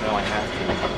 Now I have to.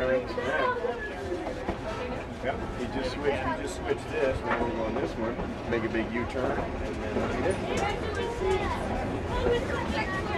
Yep, you just switch, you just switch this, now we're going this one, make a big U-turn, and then.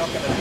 lo que